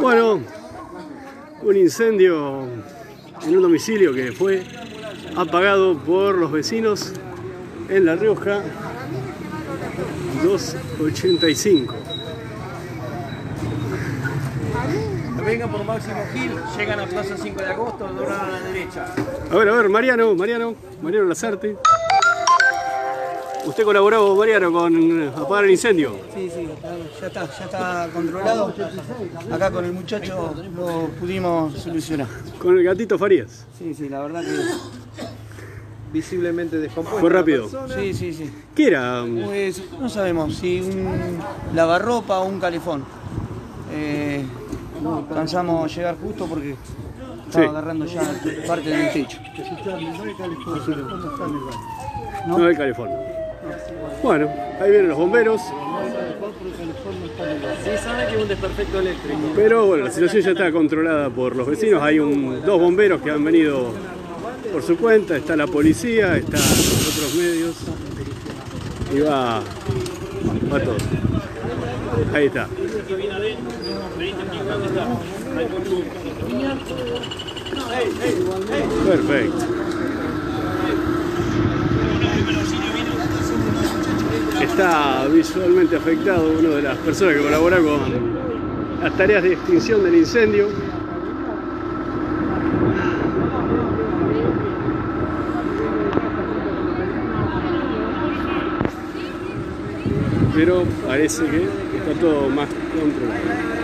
Bueno, un incendio en un domicilio que fue apagado por los vecinos en La Rioja 285. Vengan por Máximo Gil, llegan a Plaza 5 de Agosto, doblan a la derecha. A ver, a ver, Mariano, Mariano, Mariano Lazarte. ¿Usted colaboró, Mariano, con apagar el incendio? Sí, sí, ya está, ya está controlado. Acá con el muchacho lo pudimos solucionar. Con el gatito Farías. Sí, sí, la verdad que Visiblemente descompuesto. Fue rápido. sí, sí, sí. ¿Qué era? Pues no sabemos si un lavarropa o un calefón. Eh, cansamos llegar justo porque estaba Sí. agarrando ya parte del techo. No del calefón. Bueno, ahí vienen los bomberos, Sí, sabe que es un desperfecto eléctrico. pero bueno, la situación ya está controlada por los vecinos. Hay un, dos bomberos que han venido por su cuenta, está la policía, están otros medios y va, va todo. Ahí está. Perfecto. Está visualmente afectado una de las personas que colabora con las tareas de extinción del incendio. Pero parece que está todo más controlado.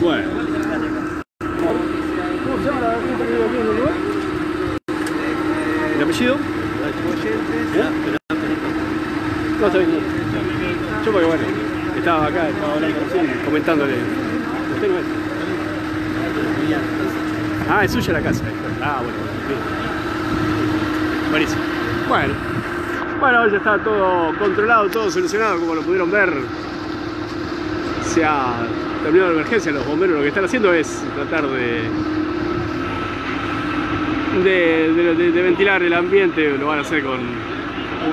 Bueno. ¿Cómo se llama la gente que vive aquí en el lugar? ¿Eh? No, está bien. Yo porque bueno, estaba acá, estaba hablando recién, comentándole. Usted no. Ah, es suya la casa. Ah, bueno, bien. Buenísimo. Bueno. Bueno, ya está todo controlado, todo solucionado, como lo pudieron ver. Se ha terminado la emergencia, los bomberos lo que están haciendo es tratar de de, de- ventilar el ambiente, lo van a hacer con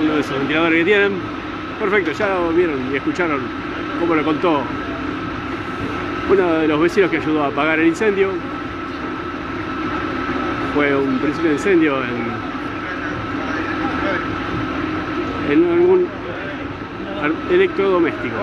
uno de esos ventiladores que tienen. Perfecto, ya lo vieron y escucharon cómo lo contó uno de los vecinos que ayudó a apagar el incendio. Fue un principio de incendio en, en algún electrodoméstico.